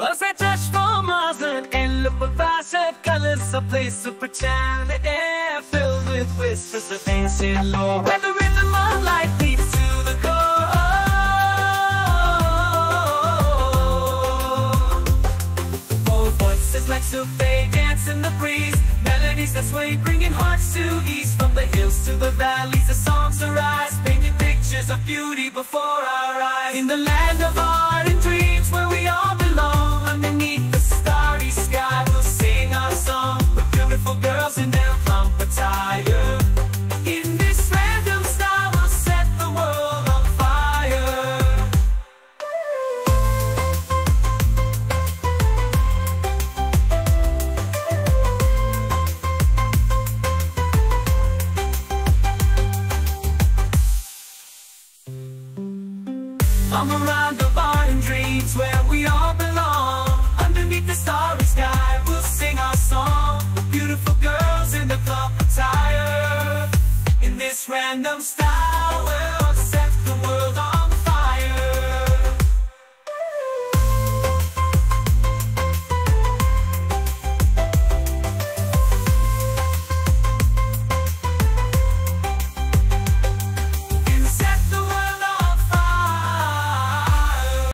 As I touch from Mars and look vibrant colors, a place to pretend air filled with whispers of ancient lore. Where the rhythm of life leads to the core. Old voices like souffle dance in the breeze. Melodies that sway, bringing hearts to ease. From the hills to the valleys, the songs arise, painting pictures of beauty before our eyes. In the land of I'm around the bar and dreams where we all belong. Underneath the starry sky, we'll sing our song. Beautiful girls in the club attire. In this random style,